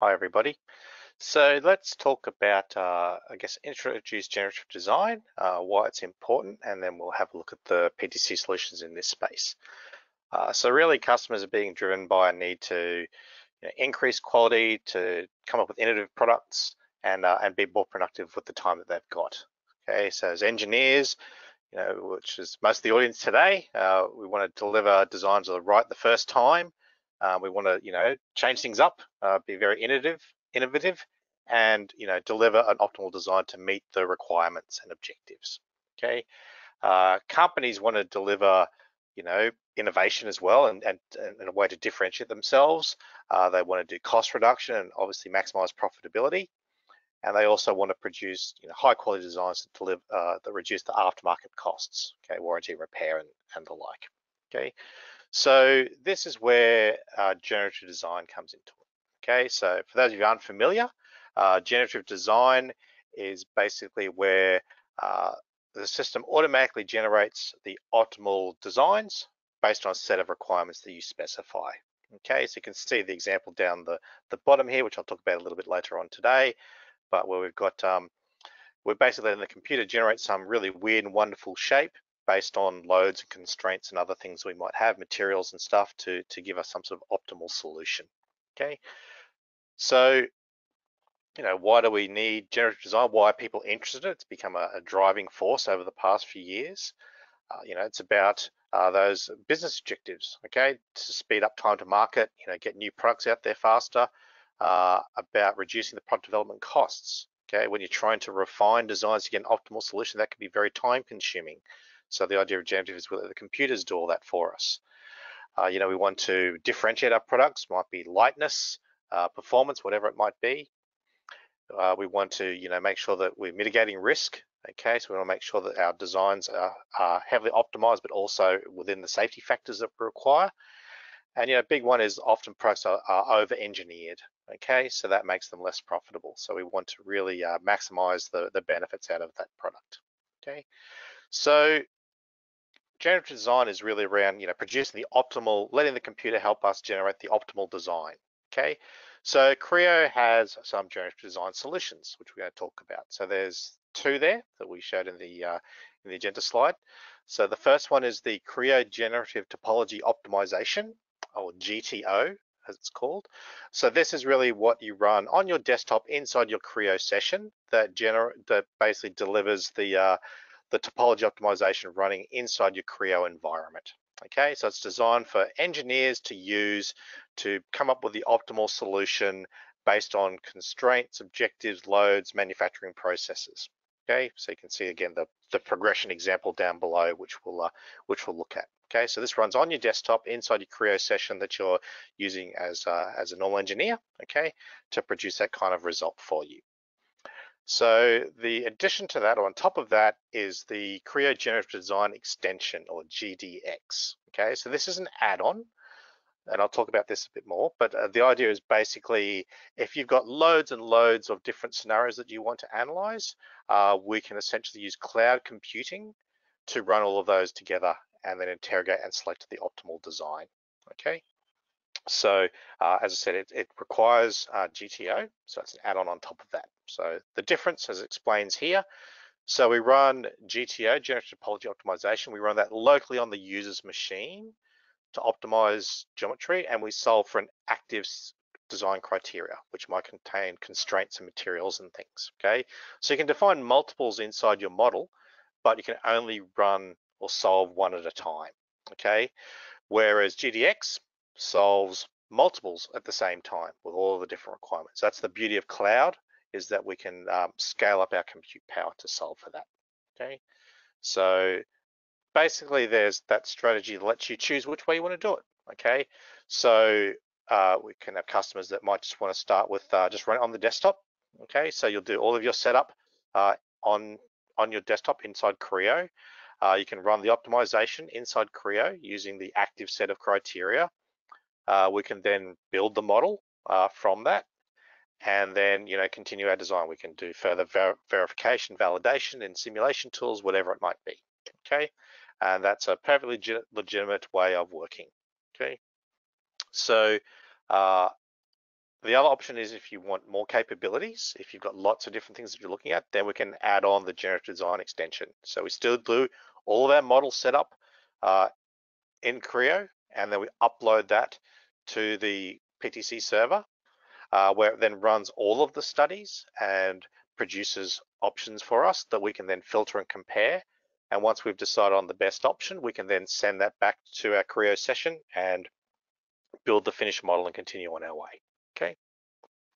Hi everybody. So let's talk about, uh, I guess, introduce generative design, uh, why it's important, and then we'll have a look at the PTC solutions in this space. Uh, so really customers are being driven by a need to you know, increase quality, to come up with innovative products, and, uh, and be more productive with the time that they've got. Okay, so as engineers, you know, which is most of the audience today, uh, we want to deliver designs are right the first time, uh, we want to, you know, change things up, uh, be very innovative, innovative, and you know, deliver an optimal design to meet the requirements and objectives. Okay, uh, companies want to deliver, you know, innovation as well, and, and, and a way to differentiate themselves. Uh, they want to do cost reduction and obviously maximize profitability. And they also want to produce you know, high quality designs that deliver uh, that reduce the aftermarket costs, okay, warranty, repair, and, and the like. Okay, so this is where uh, generative design comes into it. Okay, so for those of you unfamiliar, uh, generative design is basically where uh, the system automatically generates the optimal designs based on a set of requirements that you specify. Okay, so you can see the example down the, the bottom here, which I'll talk about a little bit later on today, but where we've got, um, we're basically letting the computer generate some really weird and wonderful shape based on loads and constraints and other things we might have, materials and stuff to, to give us some sort of optimal solution, okay? So, you know, why do we need generative design? Why are people interested in it? It's become a, a driving force over the past few years. Uh, you know, it's about uh, those business objectives, okay? To speed up time to market, you know, get new products out there faster, uh, about reducing the product development costs, okay? When you're trying to refine designs to get an optimal solution, that can be very time consuming. So the idea of generative is whether the computers do all that for us. Uh, you know, we want to differentiate our products, might be lightness, uh, performance, whatever it might be. Uh, we want to, you know, make sure that we're mitigating risk. Okay, so we want to make sure that our designs are, are heavily optimized, but also within the safety factors that we require. And you know, big one is often products are, are over-engineered. Okay, so that makes them less profitable. So we want to really uh, maximize the the benefits out of that product. Okay, so generative design is really around, you know, producing the optimal, letting the computer help us generate the optimal design. Okay, so Creo has some generative design solutions, which we're going to talk about. So there's two there that we showed in the uh, in the agenda slide. So the first one is the Creo Generative Topology Optimization, or GTO, as it's called. So this is really what you run on your desktop inside your Creo session that gener that basically delivers the uh, the topology optimization running inside your Creo environment. Okay, so it's designed for engineers to use to come up with the optimal solution based on constraints, objectives, loads, manufacturing processes. Okay, so you can see again the, the progression example down below, which we'll uh, which we'll look at. Okay, so this runs on your desktop inside your Creo session that you're using as uh, as a normal engineer. Okay, to produce that kind of result for you. So the addition to that, or on top of that, is the Creo Generative Design Extension, or GDX. Okay, so this is an add-on, and I'll talk about this a bit more, but uh, the idea is basically, if you've got loads and loads of different scenarios that you want to analyze, uh, we can essentially use cloud computing to run all of those together and then interrogate and select the optimal design, okay? So uh, as I said, it, it requires uh, GTO, so it's an add-on on top of that. So the difference, as explains here, so we run GTO, Generative Topology Optimization, we run that locally on the user's machine to optimize geometry, and we solve for an active design criteria, which might contain constraints and materials and things, okay? So you can define multiples inside your model, but you can only run or solve one at a time, okay? Whereas GDX, solves multiples at the same time with all the different requirements. That's the beauty of cloud is that we can um, scale up our compute power to solve for that, okay? So basically there's that strategy that lets you choose which way you wanna do it, okay? So uh, we can have customers that might just wanna start with uh, just run it on the desktop, okay? So you'll do all of your setup uh, on, on your desktop inside Creo. Uh, you can run the optimization inside Creo using the active set of criteria uh, we can then build the model uh, from that and then you know continue our design. We can do further ver verification, validation in simulation tools, whatever it might be, okay? And that's a perfectly legitimate way of working, okay? So uh, the other option is if you want more capabilities, if you've got lots of different things that you're looking at, then we can add on the generative design extension. So we still do all of our models set up uh, in Creo, and then we upload that to the PTC server, uh, where it then runs all of the studies and produces options for us that we can then filter and compare. And once we've decided on the best option, we can then send that back to our Creo session and build the finished model and continue on our way.